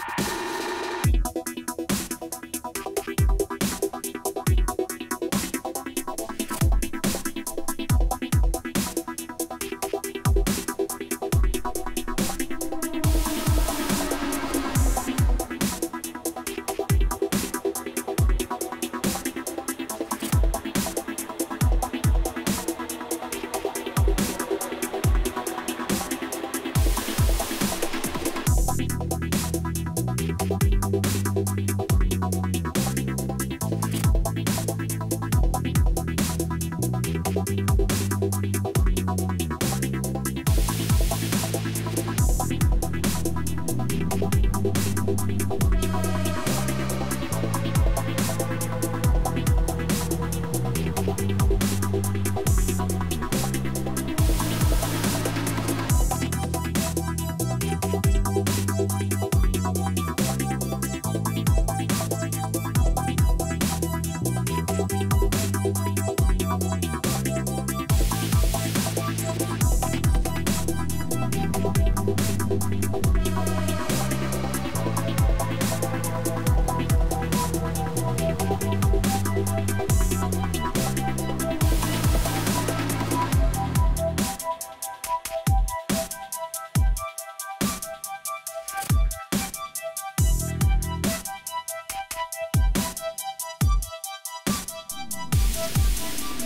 thank you